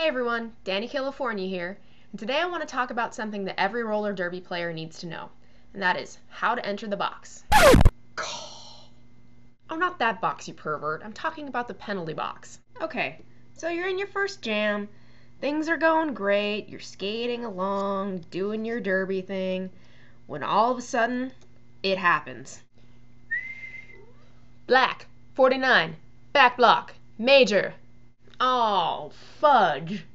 Hey everyone, Danny California here, and today I want to talk about something that every roller derby player needs to know, and that is how to enter the box. Oh, not that box, you pervert. I'm talking about the penalty box. Okay, so you're in your first jam, things are going great, you're skating along, doing your derby thing, when all of a sudden, it happens. Black, 49, back block, major. Oh, fudge.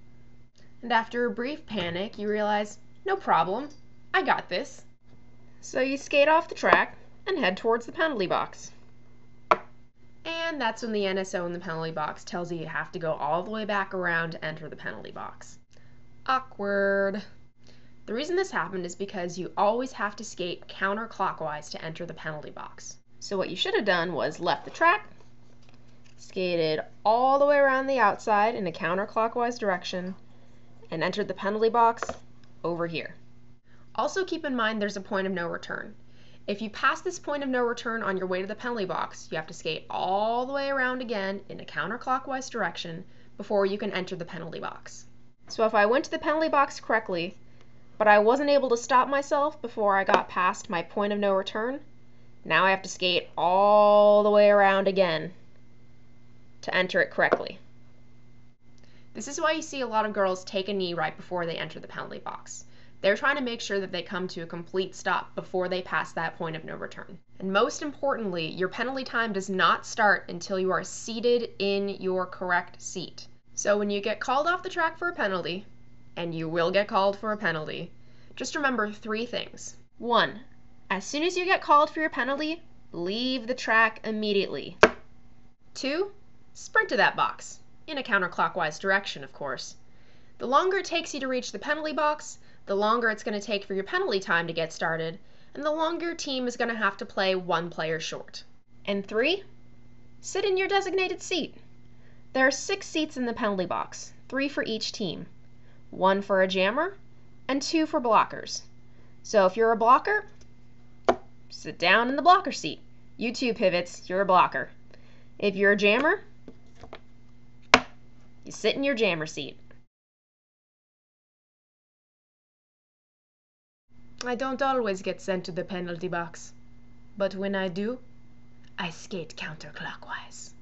And after a brief panic, you realize, no problem, I got this. So you skate off the track and head towards the penalty box. And that's when the NSO in the penalty box tells you you have to go all the way back around to enter the penalty box. Awkward. The reason this happened is because you always have to skate counterclockwise to enter the penalty box. So what you should have done was left the track, skated all the way around the outside in a counterclockwise direction, and entered the penalty box over here. Also keep in mind there's a point of no return. If you pass this point of no return on your way to the penalty box, you have to skate all the way around again in a counterclockwise direction before you can enter the penalty box. So if I went to the penalty box correctly, but I wasn't able to stop myself before I got past my point of no return, now I have to skate all the way around again to enter it correctly. This is why you see a lot of girls take a knee right before they enter the penalty box. They're trying to make sure that they come to a complete stop before they pass that point of no return. And most importantly, your penalty time does not start until you are seated in your correct seat. So when you get called off the track for a penalty, and you will get called for a penalty, just remember three things. One, as soon as you get called for your penalty, leave the track immediately. Two, sprint to that box, in a counterclockwise direction, of course. The longer it takes you to reach the penalty box, the longer it's going to take for your penalty time to get started, and the longer your team is going to have to play one player short. And three, sit in your designated seat. There are six seats in the penalty box, three for each team, one for a jammer, and two for blockers. So if you're a blocker, sit down in the blocker seat. You too, pivots, you're a blocker. If you're a jammer, you sit in your jammer seat. I don't always get sent to the penalty box, but when I do, I skate counterclockwise.